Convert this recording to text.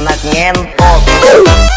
anak ngentot.